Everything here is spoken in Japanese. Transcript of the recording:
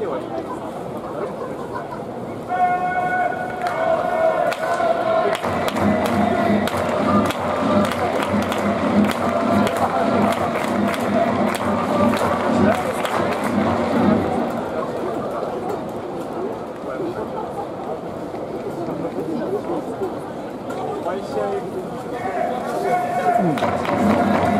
てはいないです。毎試合、うん。